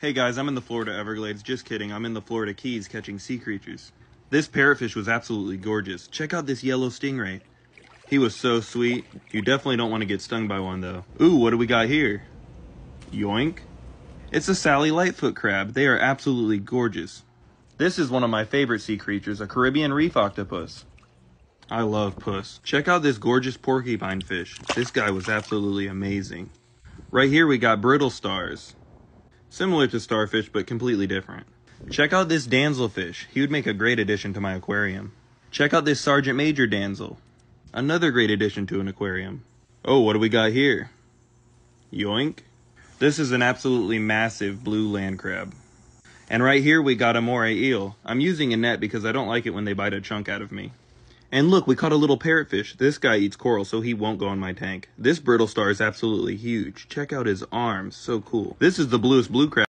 Hey guys, I'm in the Florida Everglades. Just kidding, I'm in the Florida Keys catching sea creatures. This parrotfish was absolutely gorgeous. Check out this yellow stingray. He was so sweet. You definitely don't want to get stung by one though. Ooh, what do we got here? Yoink. It's a Sally Lightfoot crab. They are absolutely gorgeous. This is one of my favorite sea creatures, a Caribbean reef octopus. I love puss. Check out this gorgeous porcupine fish. This guy was absolutely amazing. Right here we got brittle stars. Similar to starfish, but completely different. Check out this damselfish. He would make a great addition to my aquarium. Check out this Sergeant Major damsel. Another great addition to an aquarium. Oh, what do we got here? Yoink. This is an absolutely massive blue land crab. And right here we got a moray eel. I'm using a net because I don't like it when they bite a chunk out of me. And look, we caught a little parrotfish. This guy eats coral, so he won't go in my tank. This brittle star is absolutely huge. Check out his arms. So cool. This is the bluest blue crab.